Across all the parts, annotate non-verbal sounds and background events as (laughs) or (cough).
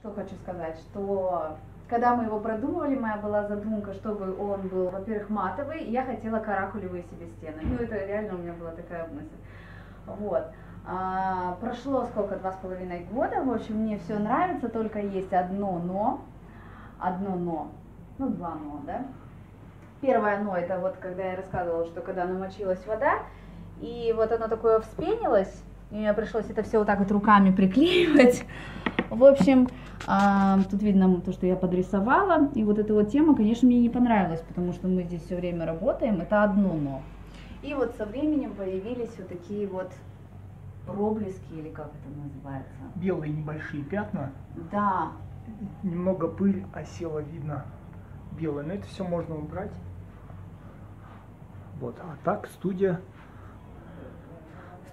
Что хочу сказать, что когда мы его продумывали, моя была задумка, чтобы он был, во-первых, матовый, и я хотела каракулевые себе стены. Ну, это реально у меня была такая мысль. Вот. А, прошло сколько, два с половиной года, в общем, мне все нравится, только есть одно но, одно но, ну, два но, да. Первое но, это вот когда я рассказывала, что когда намочилась вода, и вот оно такое вспенилось, и мне пришлось это все вот так вот руками приклеивать. В общем, а, тут видно то, что я подрисовала. И вот эта вот тема, конечно, мне не понравилась, потому что мы здесь все время работаем. Это одно но. И вот со временем появились вот такие вот проблески, или как это называется? Белые небольшие пятна. Да. Немного пыль осела, видно белая. Но это все можно убрать. Вот, а так студия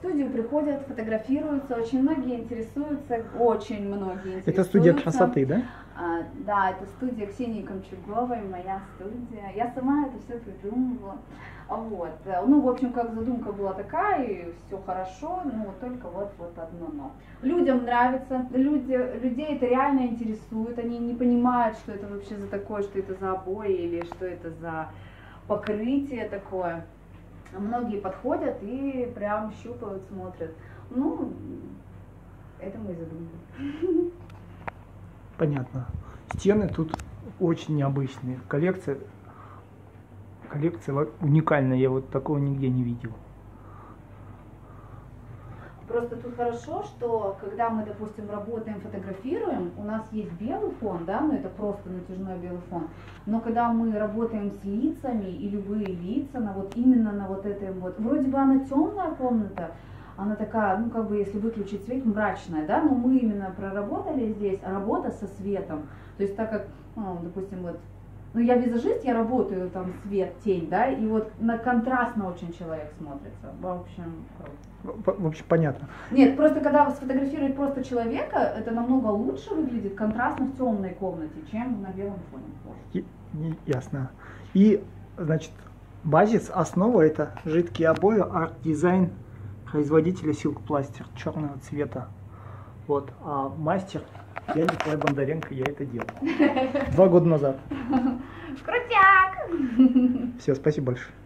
студию приходят, фотографируются, очень многие интересуются, очень многие интересуются. Это студия красоты, да? А, да, это студия Ксении Камчуговой, моя студия. Я сама это все придумывала. Вот. Ну, в общем, как задумка была такая, и все хорошо, ну, только вот, вот одно но. Людям нравится, люди, людей это реально интересует, они не понимают, что это вообще за такое, что это за обои или что это за покрытие такое многие подходят и прям щупают, смотрят. Ну, это мы задумали. Понятно. Стены тут очень необычные. Коллекция, коллекция уникальная, я вот такого нигде не видел. Просто тут хорошо, что когда мы, допустим, работаем, фотографируем, у нас есть белый фон, да, ну это просто натяжной белый фон. Но когда мы работаем с лицами и любые лица, на вот именно на вот этой вот, вроде бы она темная комната, она такая, ну как бы если выключить свет, мрачная, да, но мы именно проработали здесь работа со светом. То есть так как, ну, допустим, вот ну, я визажист, я работаю там свет, тень, да, и вот на контрастно очень человек смотрится. В общем, в общем, понятно. Нет, просто когда сфотографировать просто человека, это намного лучше выглядит контрастно в темной комнате, чем на белом фоне. И, ясно. И, значит, базис, основа это жидкие обои, арт-дизайн производителя Silk Plaster черного цвета. Вот, а мастер я Николай Бондаренко, я это делал. (laughs) Два года назад. Все, спасибо большое.